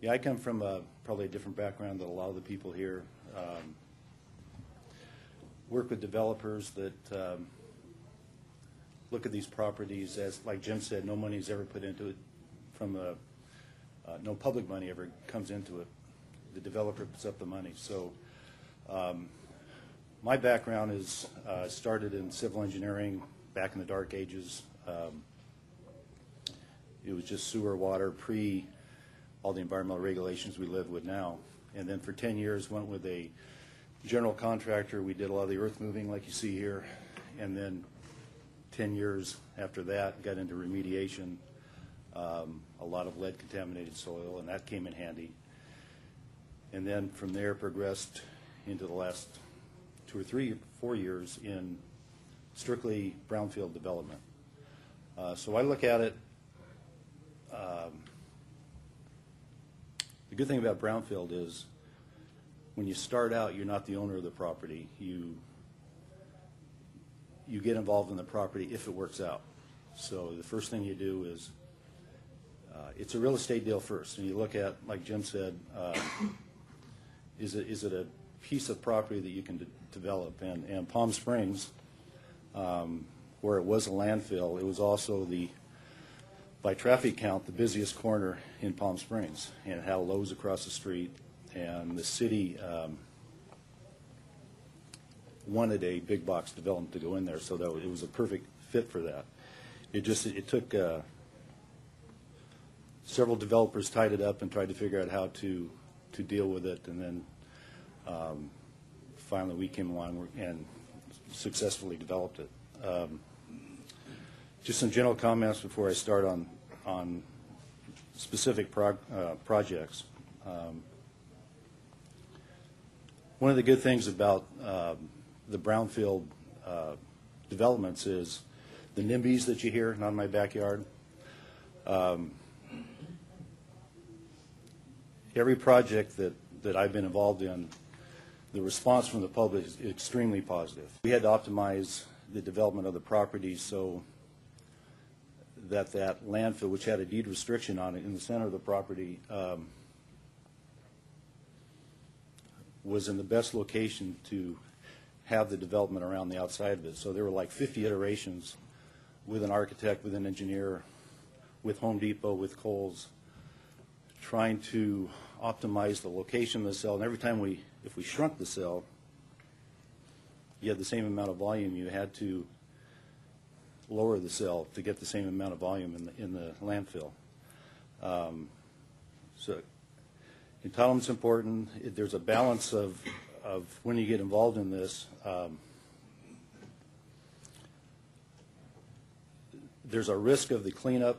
Yeah, I come from a, probably a different background than a lot of the people here. Um, Work with developers that um, look at these properties as, like Jim said, no money's ever put into it from a, uh, no public money ever comes into it. The developer puts up the money. So um, my background is, uh, started in civil engineering back in the dark ages. Um, It was just sewer, water, pre all the environmental regulations we live with now. And then for 10 years, went with a general contractor. We did a lot of the earth moving like you see here. And then 10 years after that, got into remediation, um, a lot of lead contaminated soil, and that came in handy. And then from there progressed into the last two or three, four years in strictly brownfield development. Uh, So I look at it, um, the good thing about brownfield is when you start out, you're not the owner of the property. You, you get involved in the property if it works out. So the first thing you do is, uh, it's a real estate deal first. And you look at, like Jim said, uh, is it, is it a piece of property that you can de- develop? And, and Palm Springs, um, where it was a landfill, it was also the, by traffic count, the busiest corner in Palm Springs, and it had a Lowe's across the street, and the city um, wanted a big box development to go in there, so that it was a perfect fit for that. It just, it took, uh, several developers tied it up and tried to figure out how to, to deal with it, and then um, finally we came along and successfully developed it. Um, just some general comments before I start on, on specific prog- uh, projects. Um, One of the good things about um, the brownfield uh, developments is the NIMBYs that you hear, not in my backyard. Um, Every project that, that I've been involved in, the response from the public is extremely positive. We had to optimize the development of the property so that that landfill, which had a deed restriction on it in the center of the property, um, was in the best location to have the development around the outside of it. So there were like 50 iterations with an architect, with an engineer, with Home Depot, with Kohl's, trying to optimize the location of the cell. And every time we, if we shrunk the cell, you had the same amount of volume, you had to lower the cell to get the same amount of volume in the, in the landfill. Um, So entitlement's important. It- There's a balance of, of when you get involved in this. um, There's a risk of the cleanup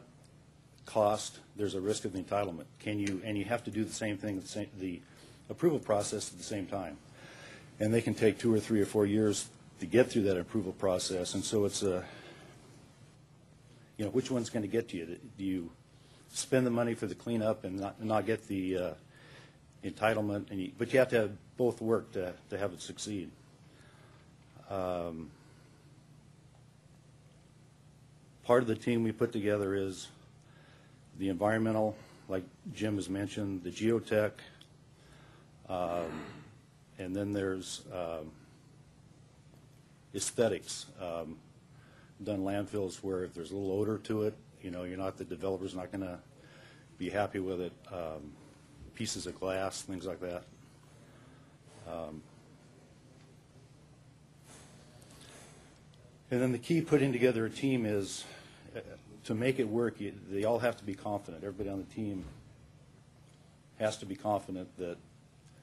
cost, there's a risk of the entitlement. Can you, and you have to do the same thing, the same, the approval process at the same time. And they can take two or three or four years to get through that approval process, and so it's a, you know, which one's going to get to you? Do you spend the money for the cleanup and not, not get the uh, entitlement? And you, but you have to have both work to, to have it succeed. Um, Part of the team we put together is the environmental, like Jim has mentioned, the geotech, um, and then there's um, aesthetics. Um, Done landfills where if there's a little odor to it, you know, you're not, the developer's not going to be happy with it. Um, Pieces of glass, things like that. Um, And then the key putting together a team is, uh, to make it work, you- they all have to be confident. Everybody on the team has to be confident that,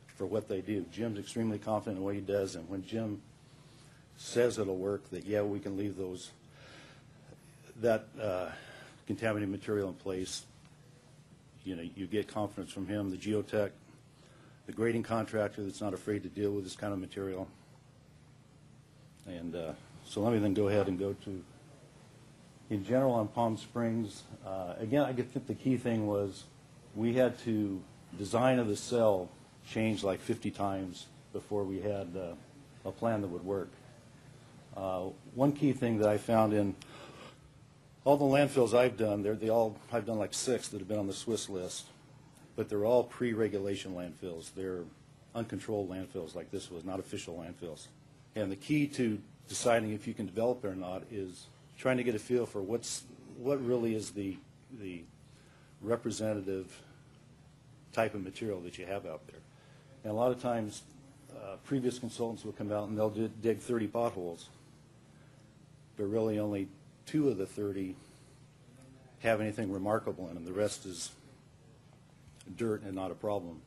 for what they do. Jim's extremely confident in what he does, and when Jim says it'll work, that, yeah, we can leave those, that uh, contaminated material in place, you know, you get confidence from him, the geotech, the grading contractor that's not afraid to deal with this kind of material. And uh, so let me then go ahead and go to, in general on Palm Springs, uh, again, I think the key thing was, we had to, design of the cell changed like 50 times before we had uh, a plan that would work. Uh, One key thing that I found in all the landfills I've done, they're, they all, I've done like six that have been on the SWIS list. but they're all pre-regulation landfills. They're uncontrolled landfills like this was, not official landfills. And the key to deciding if you can develop or not is trying to get a feel for what's, what really is the, the representative type of material that you have out there. And a lot of times, uh, previous consultants will come out and they'll di- dig 30 potholes, but really only two of the 30 have anything remarkable in them. The rest is dirt and not a problem.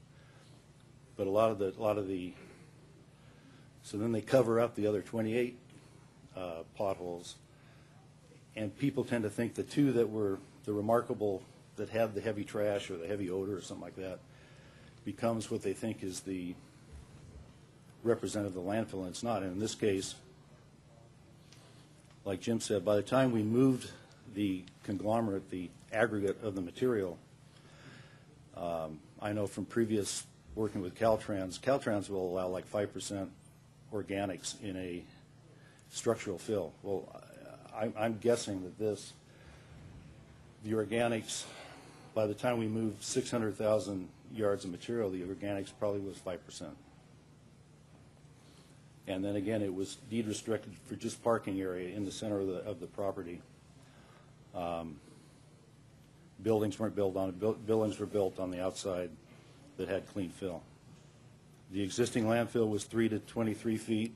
But a lot of the, a lot of the, so then they cover up the other 28 uh, potholes. And people tend to think the two that were the remarkable, that had the heavy trash or the heavy odor or something like that, becomes what they think is the representative of the landfill, and it's not. And in this case, like Jim said, by the time we moved the conglomerate, the aggregate of the material, um, I know from previous working with Caltrans, Caltrans will allow like 5% organics in a structural fill. Well, I- I'm guessing that this, the organics, by the time we moved 600,000 yards of material, the organics probably was 5%. And then again, it was deed restricted for just parking area in the center of the, of the property. Um, Buildings weren't built on buildings were built on the outside that had clean fill. The existing landfill was three to 23 feet,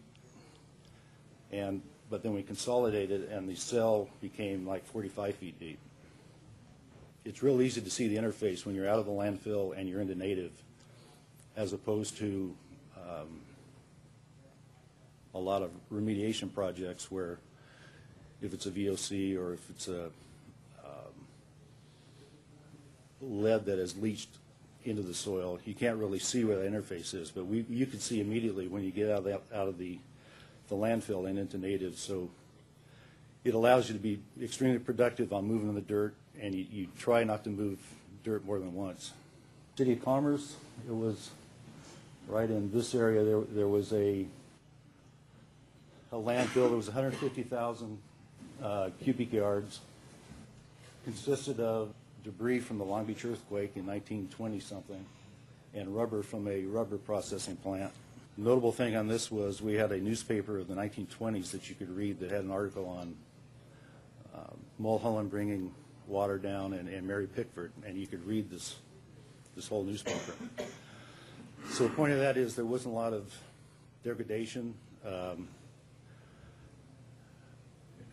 and, but then we consolidated, and the cell became like 45 feet deep. It's real easy to see the interface when you're out of the landfill and you're into native, as opposed to um, a lot of remediation projects where if it's a VOC or if it's a um, lead that has leached into the soil, you can't really see where the interface is, but we, you can see immediately when you get out of that, out of the, the landfill and into native, so it allows you to be extremely productive on moving the dirt, and you, you try not to move dirt more than once. City of Commerce, it was right in this area, there, there was a, a landfill, there was 150,000 uh, cubic yards, consisted of debris from the Long Beach earthquake in 1920-something, and rubber from a rubber processing plant. Notable thing on this was we had a newspaper of the 1920s that you could read that had an article on um, Mulholland bringing water down and, and Mary Pickford, and you could read this, this whole newspaper. So the point of that is there wasn't a lot of degradation. Um,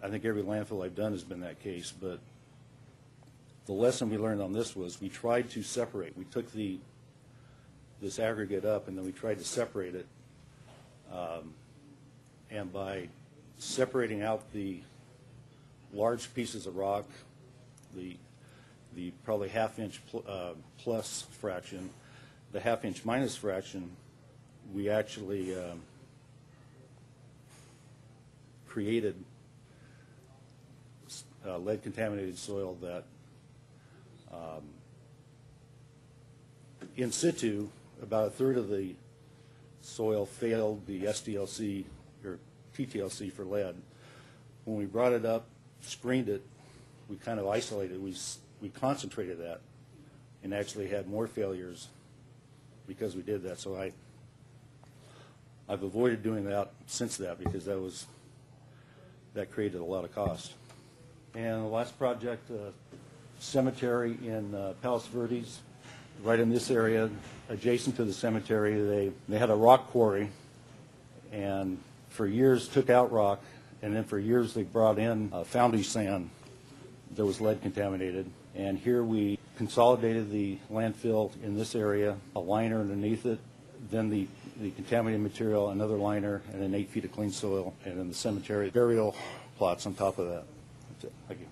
I think every landfill I've done has been that case, but the lesson we learned on this was we tried to separate. We took the, this aggregate up, and then we tried to separate it. Um, And by separating out the large pieces of rock, the, the probably half-inch pl- uh, plus fraction, the half-inch minus fraction, we actually um, created uh, lead-contaminated soil that um, in situ, about a third of the soil failed the STLC or TTLC for lead. When we brought it up, screened it, we kind of isolated, we, we concentrated that and actually had more failures because we did that. So I, I've avoided doing that since that because that was, that created a lot of cost. And the last project, uh, cemetery in uh, Palos Verdes, right in this area, adjacent to the cemetery, they, they had a rock quarry, and for years took out rock, and then for years they brought in uh, foundry sand that was lead contaminated. And here we consolidated the landfill in this area, a liner underneath it, then the, the contaminated material, another liner, and then eight feet of clean soil, and then the cemetery burial plots on top of that. You.